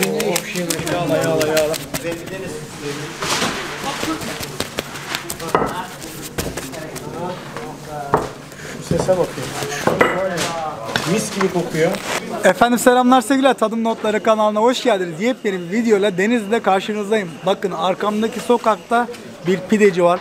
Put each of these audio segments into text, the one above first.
Yağla yağla yağla. Şu sese bakayım. Mis gibi kokuyor. Efendim selamlar sevgiler. Tadım Notları kanalına hoş geldiniz. Yepyeni bir videoyla Denizli'de karşınızdayım. Bakın arkamdaki sokakta bir pideci var.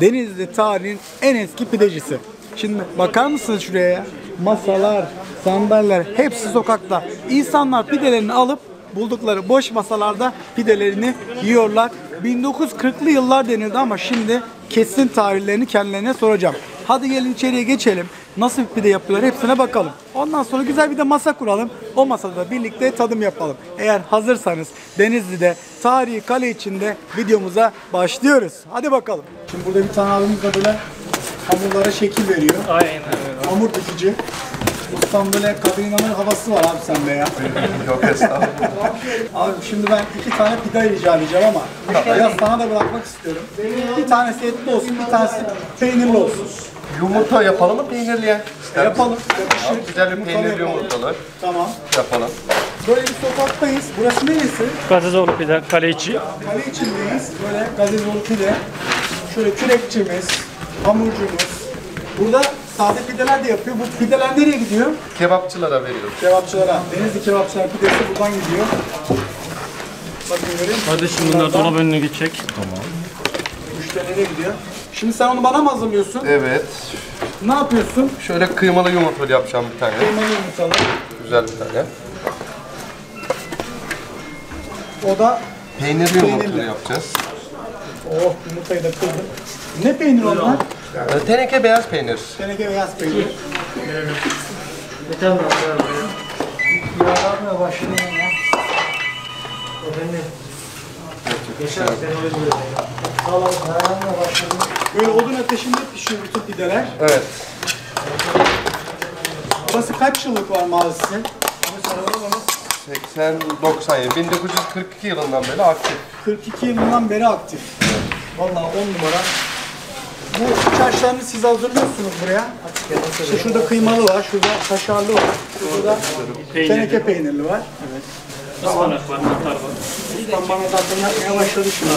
Denizli tarihin en eski pidecisi. Şimdi bakar mısınız şuraya ya? Masalar, sandalyeler hepsi sokakta. İnsanlar pidelerini alıp buldukları boş masalarda pidelerini yiyorlar. 1940'lı yıllar denildi ama şimdi kesin tarihlerini kendilerine soracağım. Hadi gelin içeriye geçelim. Nasıl bir pide yapıyorlar hepsine bakalım. Ondan sonra güzel bir de masa kuralım. O masada da birlikte tadım yapalım. Eğer hazırsanız Denizli'de tarihi kale içinde videomuza başlıyoruz. Hadi bakalım. Şimdi burada bir tane abimiz böyle hamurlara şekil veriyor. Aynen öyle. Hamur dikici. Ustam böyle İnanır havası var abi sende ya. Yok estağfurullah. Abi şimdi ben iki tane pide rica edeceğim ama biraz sana da bırakmak istiyorum. Bir tanesi etli olsun, bir tanesi peynirli olsun. Yumurta yapalım mı peynirli ya? Misin? Yapalım. Yakışır. Güzel bir peynirli yumurtalı Tamam. yapalım. Böyle bir sokaktayız. Burası neresi? Gazizoğlu pide, kale içi. Kale içindeyiz. Böyle gazeteli pide. Şöyle kürekçimiz, hamurcumuz. Burada sade pideler de yapıyor. Bu pideler nereye gidiyor? Kebapçılara veriyoruz. Kebapçılara. Denizli Kebapçılar pidesi buradan gidiyor. Bakın göreyim. Hadi şimdi bunlar dolap önüne gidecek. Müşterilere gidiyor. Şimdi sen onu bana mı hazırlıyorsun? Evet. Ne yapıyorsun? Şöyle kıymalı yumurtalı yapacağım bir tane. Kıymalı yumurtalı. Güzel bir tane. O da Peynirli yumurtalı Peynirli. yapacağız. oh yumurtayı da kırdım. Ne peynir onlar? Ee, Teneke beyaz peynir. Teneke beyaz peynir. Yağlanmaya başladı ya. Sağlam, yağlanmaya başladı. Böyle odun ateşinde pişiyor bütün pideler. Evet. Burası kaç yıllık var mazisi? 80 97 1942 yılından beri aktif. 42 yılından beri aktif. Vallahi 10 numara. Bu iç harçlarını siz hazırlıyorsunuz buraya. İşte şurada kıymalı var, şurada kaşarlı var, şurada da teneke peynirli var. Ispanak var, mantar var. Ustam bana zaten yapmaya başladı şimdi.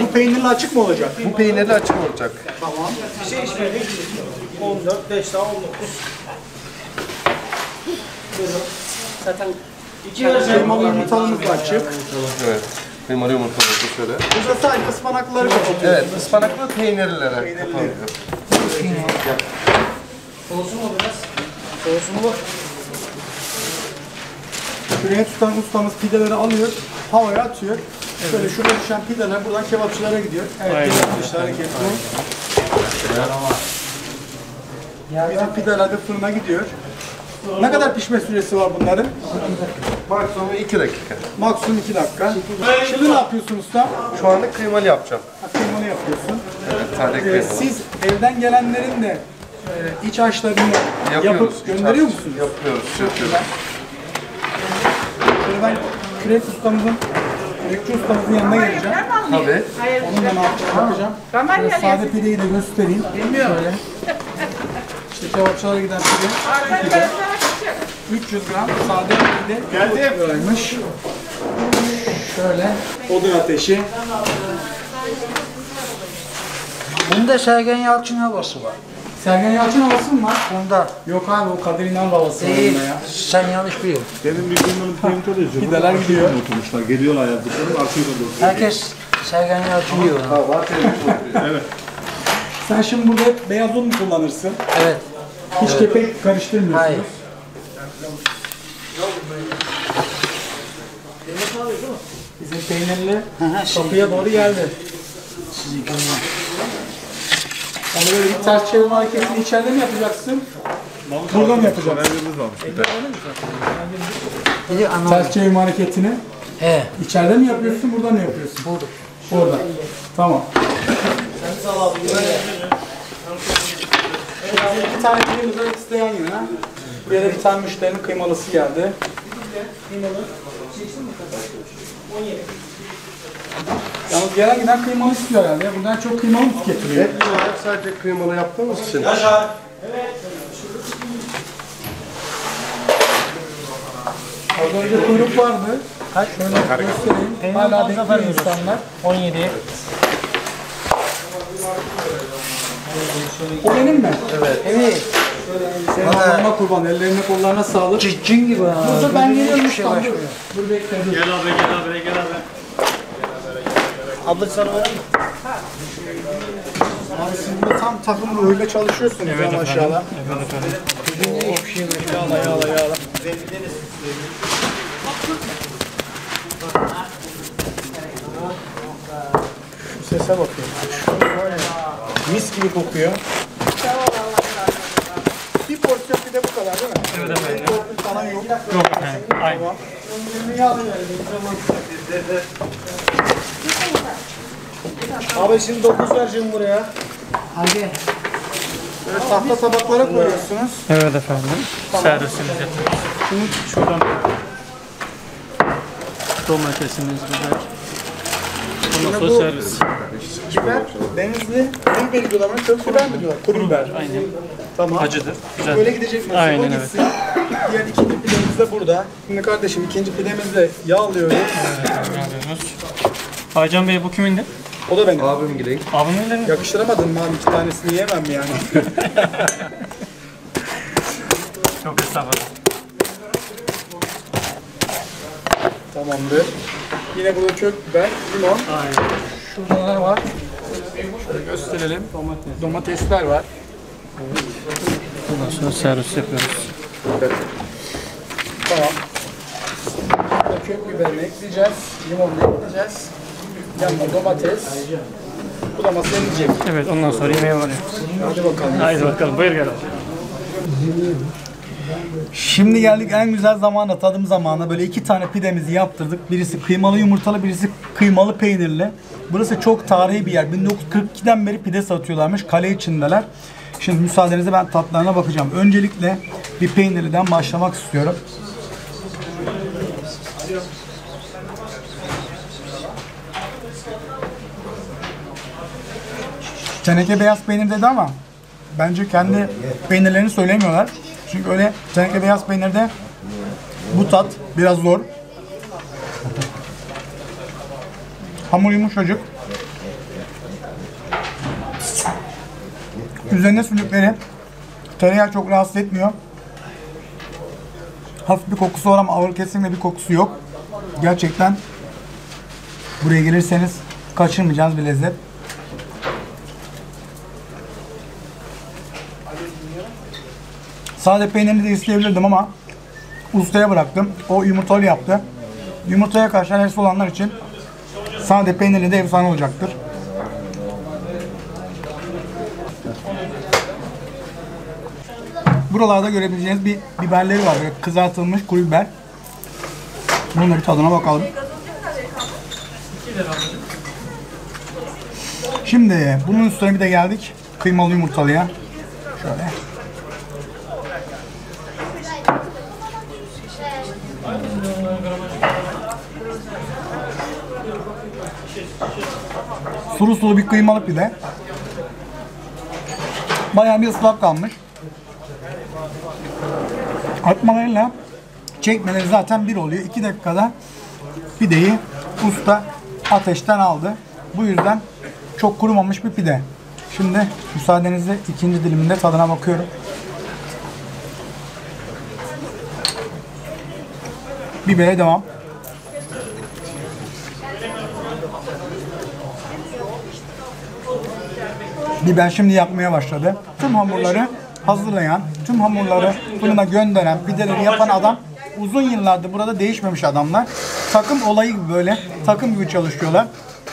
Bu peynirli açık mı olacak? Bu peynirli açık olacak. Tamam. 14, 5 daha 19. Kıymalı yumurtalımız da açık. Evet. Kıymalı yumurtalı da şöyle. Burada sadece ıspanakları kapatıyor. Evet. ıspanaklı peynirlilere kapanıyor. Soğusun mu biraz? Soğusunu bak. Şuraya tutan ustamız pideleri alıyor, havaya atıyor. Şöyle şuraya düşen pideler buradan kebapçılara gidiyor. Evet, Aynen. kebapçılar hareketli. Bizim pideler de fırına gidiyor. Ne kadar pişme süresi var bunların? Maksimum 2 dakika. Maksimum 2 dakika. Şimdi ne yapıyorsun usta? Şu anda kıymalı yapacağım. Ha, Kıymalı yapıyorsun. Evet. Sade Ee, kıymalı. siz evden gelenlerin de e, iç harçlarını Yapıyoruz. yapıp gönderiyor musunuz? Yapıyoruz. Yapıyoruz. Şöyle ben kürek ustamızın, kürekçi ustamızın yanına geleceğim. Tabii. Onunla ne yapacağım bakacağım. Şöyle sade pideyi de göstereyim. Şöyle. İşte kebapçılara giden pide. pide. 300 gram sade pide. Geldi. liraymış. Şöyle odun ateşi. Bunda Sergen Yalçın havası var. Sergen Yalçın havası mı var? Bunda Yok abi o Kadir İnan havası var değil. bunda ya. Sen yanlış biliyorsun. Benim bildiğim printör yazıyor. Pideler gidiyor. Oturmuşlar. Geliyorlar doğru. Herkes Sergen Yalçın diyor. Sen şimdi burada beyaz un mu kullanırsın? Evet. Hiç kepek karıştırmıyorsun. Hayır. Bizim peynirli şey, kapıya doğru geldi. Yani böyle bir ters çevirme hareketini içeride mi yapacaksın? Burada mı yapacaksın? Bir bir de anam. Ters çevirme hareketini He. içeride mi yapıyorsun, burada mı yapıyorsun? Bulduk. Orada. Tamam. İki tane pilimiz var, ikisi de yan yana. Buraya da bir tane müşterinin kıymalısı geldi. Yalnız gelen giden kıymalı istiyor herhalde. Buradan çok kıymalı mı tüketiliyor? Et olarak sadece kıymalı yaptığımız için. Az önce kuyruk vardı. Kaç şöyle göstereyim. Hala bekliyor insanlar. 17. O benim mi? Evet. Senin Allah'ıma kurban. Ellerine kollarına sağlık. Cin gibi ha. Dur dur ben geliyorum Şey ustam dur. bekle dur. Gel abi gel abi gel abi. Abla sana verir Abi siz burada tam takım öyle çalışıyorsunuz Evet ya efendim. maşallah. Evet efendim. Yağla yağla yağla. Şu sese bakıyorum. Var mis gibi kokuyor. Bir porsiyon bir de bu kadar değil mi? Evet efendim. Falan yok. Yok efendim. Aynen. Tamam. Yağlı Abi şimdi 9 vereceğim buraya. Hadi. Böyle tahta tabaklara koyuyorsunuz. Evet efendim. Servisimiz yapıyoruz. Şimdi şuradan domatesimiz biber. Ondan sonra bu- servis. Biber, denizli, ne biber diyorlar? Kök biber mi diyorlar? Kuru biber. Aynen. Tamam. Acıdır. Güzel. Böyle gidecek mi? Aynen, o evet. gitsin. Diğer ikinci pidemiz de burada. Şimdi kardeşim ikinci pidemizi de yağlıyoruz. Yapıyoruz. Aycan Bey bu kimindi? O da benim. Abim gideyim. Abimin de mi? Yakıştıramadım mı abi? iki tanesini yiyemem mi yani? Çok estağfurullah. Tamamdır. Yine burada kök biber, limon. Aynen. Şurada var? Şöyle gösterelim. Domates. Domatesler var. Ondan sonra servis yapıyoruz. Tamam. Burada kök biberini ekleyeceğiz. Limonunu ekleyeceğiz. Yanına domates. Bu da masaya gidecek. Evet ondan sonra yemeğe varıyoruz. Hadi bakalım. Haydi bakalım buyur gel. Şimdi geldik en güzel zamana, tadım zamanına. Böyle iki tane pidemizi yaptırdık. Birisi kıymalı yumurtalı, birisi kıymalı peynirli. Burası çok tarihi bir yer. 1942'den beri pide satıyorlarmış. Kale içindeler. Şimdi müsaadenizle ben tatlarına bakacağım. Öncelikle bir peynirliden başlamak istiyorum. Teneke beyaz peynir dedi ama bence kendi peynirlerini söylemiyorlar. Çünkü öyle teneke beyaz peynirde bu tat biraz zor. Hamur yumuşacık. Üzerine sürdükleri tereyağı çok rahatsız etmiyor. Hafif bir kokusu var ama ağır kesinlikle bir kokusu yok. Gerçekten buraya gelirseniz kaçırmayacağınız bir lezzet. Sade peynirli de isteyebilirdim ama ustaya bıraktım. O yumurtalı yaptı. Yumurtaya karşı alerjisi olanlar için sade peynirli de efsane olacaktır. Buralarda görebileceğiniz bir biberleri var. Böyle kızartılmış kuru biber. Bunun bir tadına bakalım. Şimdi bunun üstüne bir de geldik. Kıymalı yumurtalıya. Şöyle. Sulu sulu bir kıymalı pide. Bayağı bir ıslak kalmış. Atmalarıyla çekmeleri zaten bir oluyor. 2 dakikada pideyi usta ateşten aldı. Bu yüzden çok kurumamış bir pide. Şimdi müsaadenizle ikinci diliminde tadına bakıyorum. Bibere devam. Biber şimdi yakmaya başladı. Tüm hamurları hazırlayan, tüm hamurları fırına gönderen, pideleri yapan adam uzun yıllardır burada değişmemiş adamlar. Takım olayı gibi böyle, takım gibi çalışıyorlar.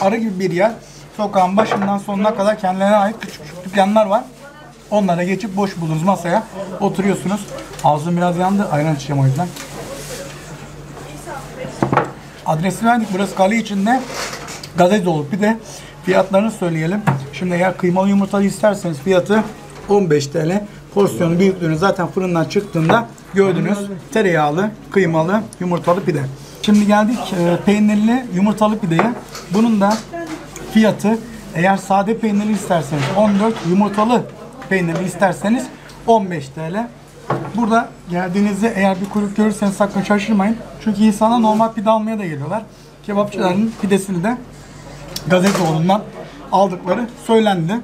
Arı gibi bir yer. Sokağın başından sonuna kadar kendilerine ait küçük küçük dükkanlar var. Onlara geçip boş bulduğunuz masaya oturuyorsunuz. Ağzım biraz yandı. Ayran içeceğim o yüzden. Adresi verdik. Burası kale içinde. Gazete dolu. Bir de fiyatlarını söyleyelim. Şimdi eğer kıymalı yumurtalı isterseniz fiyatı 15 TL. Porsiyonun büyüklüğünü zaten fırından çıktığında gördünüz. Tereyağlı, kıymalı, yumurtalı pide. Şimdi geldik e, peynirli yumurtalı pideye. Bunun da fiyatı eğer sade peynirli isterseniz 14, yumurtalı peynirli isterseniz 15 TL. Burada geldiğinizde eğer bir kuyruk görürseniz sakın şaşırmayın. Çünkü insana normal pide almaya da geliyorlar. Kebapçıların pidesini de Gazetioğlu'ndan aldıkları söylendi.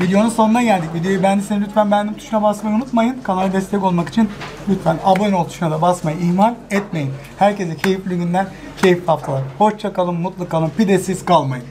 Videonun sonuna geldik. Videoyu beğendiyseniz lütfen beğendim tuşuna basmayı unutmayın. Kanala destek olmak için lütfen abone ol tuşuna da basmayı ihmal etmeyin. Herkese keyifli günler, keyifli haftalar. Hoşça kalın, mutlu kalın, pidesiz kalmayın.